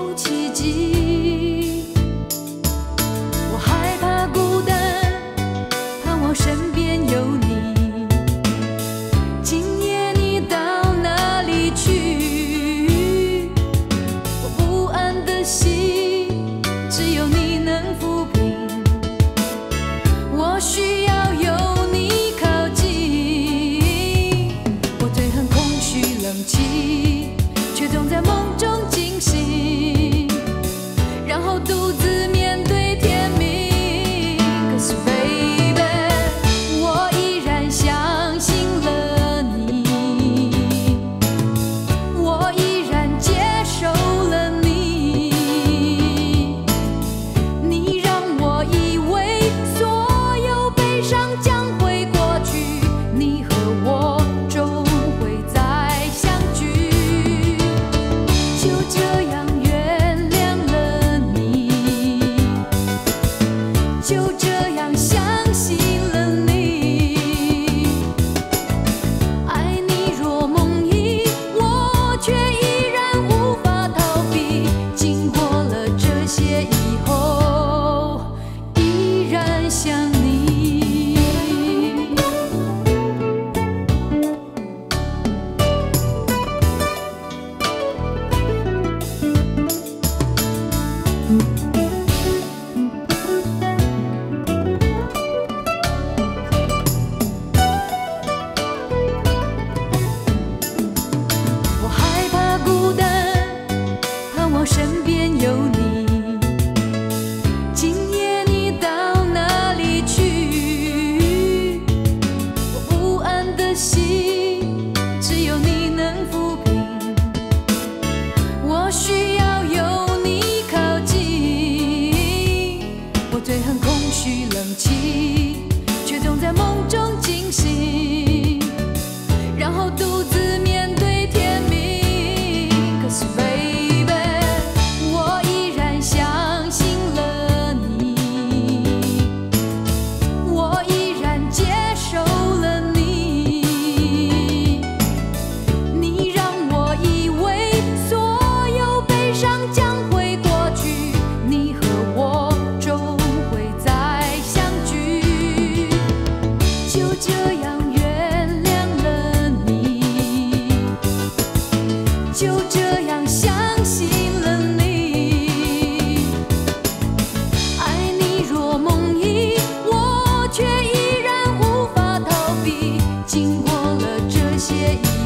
有奇迹，我害怕孤单，盼望身边有你。今夜你到哪里去？我不安的心只有你能抚平。我需要有你靠近，我最恨空虚冷清，却总在梦。想你。我害怕孤单，盼望身边有你。心只有你能抚平。我需要有你靠近我最恨空虚 yeah, yeah.